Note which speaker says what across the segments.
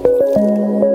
Speaker 1: Thank you.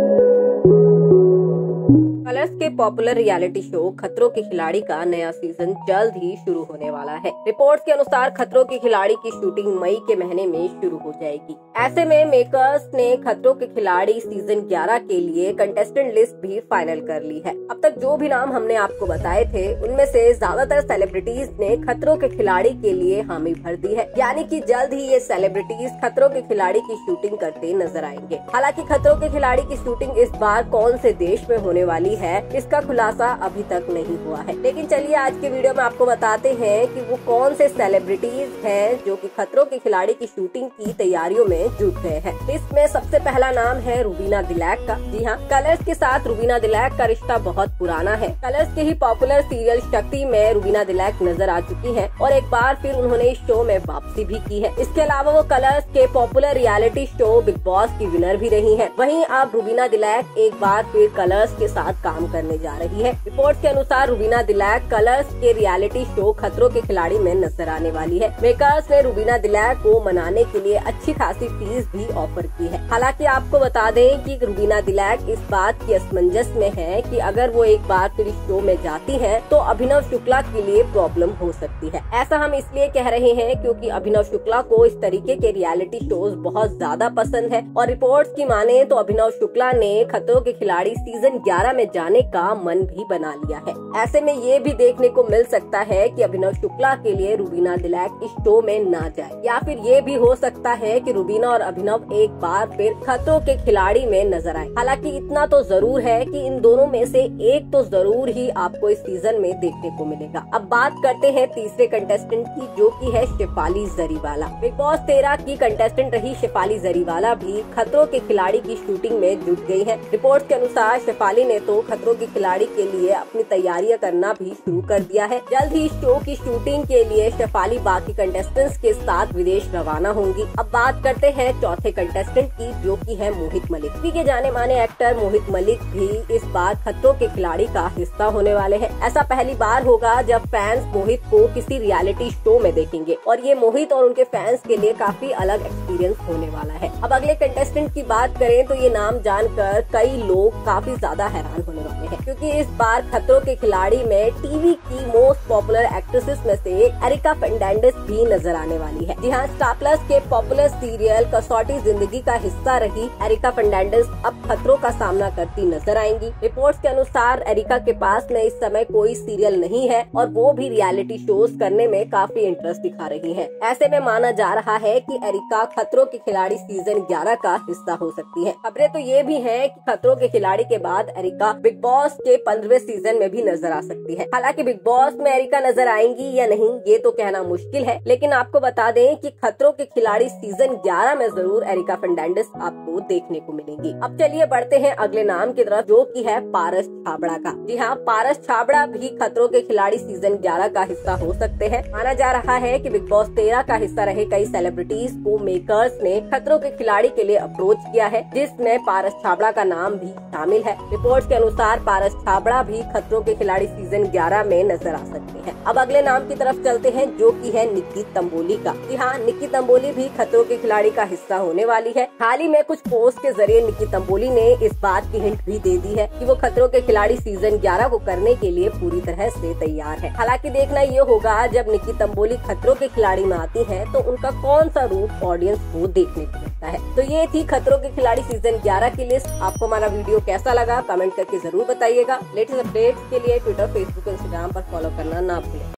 Speaker 1: के popular reality show खतरों के खिलाड़ी का नया सीज़न जल्द ही शुरू होने वाला है। रिपोर्ट्स के अनुसार खतरों के खिलाड़ी की शूटिंग मई के महीने में शुरू हो जाएगी। ऐसे में मेकर्स ने खतरों के खिलाड़ी सीज़न 11 के लिए कंटेस्टेंट लिस्ट भी फाइनल कर ली है। अब तक जो भी नाम हमने आपको बताए थे, उनमें से ज़्यादातर सेलिब्रिटीज ने खतरों के खिलाड़ी के लिए हामी भर दी है। यानी कि जल्द ही ये सेलिब्रिटीज खतरों के खिलाड़ी की शूटिंग करते नज़र आएँगे। हालाँकि खतरों के खिलाड़ी की शूटिंग इस बार कौन से देश में होने वाली है इसका खुलासा अभी तक नहीं हुआ है। लेकिन चलिए, आज के वीडियो में आपको बताते हैं कि वो कौन से सेलिब्रिटीज हैं जो कि खतरों के खिलाड़ी की शूटिंग की तैयारियों में जुट गए हैं। इसमें सबसे पहला नाम है रूबीना दिलैक का। जी हाँ कलर्स के साथ रूबीना दिलैक का रिश्ता बहुत पुराना है। कलर्स के ही पॉपुलर सीरियल शक्ति में रूबीना दिलैक नज़र आ चुकी है और एक बार फिर उन्होंने इस शो में वापसी भी की है। इसके अलावा वो कलर्स के popular reality show Bigg Boss की विनर भी रही है। वही अब रूबीना दिलैक एक बार फिर कलर्स के साथ काम करने जा रही है। रिपोर्ट के अनुसार रूबीना दिलैक कलर्स के रियलिटी शो खतरों के खिलाड़ी में नज़र आने वाली है। मेकर्स ने रूबीना दिलैक को मनाने के लिए अच्छी खासी फ़ीस भी ऑफ़र की है। हालाँकि आपको बता दें कि रूबीना दिलैक इस बात की असमंजस में है कि अगर वो एक बार फिर इस शो में जाती हैं तो अभिनव शुक्ला के लिए प्रॉब्लम हो सकती है। ऐसा हम इसलिए कह रहे हैं क्योंकि अभिनव शुक्ला को इस तरीके के रियलिटी शोज़ बहुत ज़्यादा पसंद है। और रिपोर्ट्स की माने तो अभिनव शुक्ला ने खतरों के खिलाड़ी सीज़न 11 में जाने का मन भी बना लिया है। ऐसे में ये भी देखने को मिल सकता है कि अभिनव शुक्ला के लिए रूबीना दिलैक इस शो में न जाए। या फिर ये भी हो सकता है कि रूबीना और अभिनव एक बार फिर खतरों के खिलाड़ी में नज़र आए। हालाँकि इतना तो ज़रूर है कि इन दोनों में से एक तो ज़रूर ही आपको इस सीज़न में देखने को मिलेगा। अब बात करते हैं तीसरे कंटेस्टेंट की, जो की है शिफाली जरीवाला। बिग बॉस तेरह की कंटेस्टेंट रही शिफाली जरीवाला भी खतरों के खिलाड़ी की शूटिंग में जुट गई है। रिपोर्ट के अनुसार शिफाली ने तो खतरों के खिलाड़ी के लिए अपनी तैयारियाँ करना भी शुरू कर दिया है। जल्द ही शो की शूटिंग के लिए शेफाली बाकी कंटेस्टेंट्स के साथ विदेश रवाना होंगी। अब बात करते हैं चौथे कंटेस्टेंट की, जो की है मोहित मलिक। के जाने माने एक्टर मोहित मलिक भी इस बार खतरों के खिलाड़ी का हिस्सा होने वाले है। ऐसा पहली बार होगा जब फैंस मोहित को किसी रियलिटी शो में देखेंगे। और ये मोहित और उनके फैंस के लिए काफ़ी अलग एक्सपीरियंस होने वाला है। अब अगले कंटेस्टेंट की बात करें तो ये नाम जानकर कई लोग काफ़ी ज़्यादा हैरान होने वाले हैं। क्योंकि इस बार खतरों के खिलाड़ी में टीवी की मोस्ट पॉपुलर एक्ट्रेसेस में से एरिका फर्नांडिस भी नज़र आने वाली है। जी हाँ स्टार प्लस के पॉपुलर सीरियल कसौटी ज़िंदगी का हिस्सा रही एरिका फर्नांडिस अब खतरों का सामना करती नज़र आएँगी। रिपोर्ट्स के अनुसार एरिका के पास में इस समय कोई सीरियल नहीं है और वो भी रियलिटी शोज़ करने में काफ़ी इंटरेस्ट दिखा रही है। ऐसे में माना जा रहा है की एरिका खतरों के खिलाड़ी सीज़न ग्यारह का हिस्सा हो सकती है। खबरें तो ये भी है की खतरों के खिलाड़ी के बाद एरिका बिग बॉस के पंद्रहवें सीज़न में भी नज़र आ सकती है। हालाँकि बिग बॉस में एरिका नज़र आएँगी या नहीं, ये तो कहना मुश्किल है। लेकिन आपको बता दें कि खतरों के खिलाड़ी सीज़न 11 में ज़रूर एरिका फर्नांडिस आपको देखने को मिलेंगी। अब चलिए बढ़ते हैं अगले नाम की तरफ़, जो की है पारस छाबड़ा का। जी हाँ पारस छाबड़ा भी खतरों के खिलाड़ी सीज़न 11 का हिस्सा हो सकते हैं। माना जा रहा है की बिग बॉस तेरह का हिस्सा रहे कई सेलिब्रिटीज को मेकर्स ने खतरों के खिलाड़ी के लिए अप्रोच किया है, जिसमें पारस छाबड़ा का नाम भी शामिल है। रिपोर्ट के अनुसार पारस छाबड़ा भी खतरों के खिलाड़ी सीज़न 11 में नज़र आ सकते हैं। अब अगले नाम की तरफ़ चलते हैं, जो की है निक्की तंबोली का। जी हाँ निक्की तंबोली भी खतरों के खिलाड़ी का हिस्सा होने वाली है। हाल ही में कुछ पोस्ट के ज़रिए निक्की तंबोली ने इस बात की हिंट भी दे दी है कि वो खतरों के खिलाड़ी सीज़न 11 को करने के लिए पूरी तरह से तैयार है। हालाँकि देखना ये होगा, जब निक्की तंबोली खतरों के खिलाड़ी में आती है तो उनका कौन सा रूप ऑडियंस को देखने को मिलता है? तो ये थी खतरों के खिलाड़ी सीज़न ग्यारह की लिस्ट आपको हमारा वीडियो कैसा लगा कमेंट करके ज़रूर बताइएगा लेटेस्ट अपडेट के लिए ट्विटर फेसबुक इंस्टाग्राम पर फॉलो करना ना भूलें।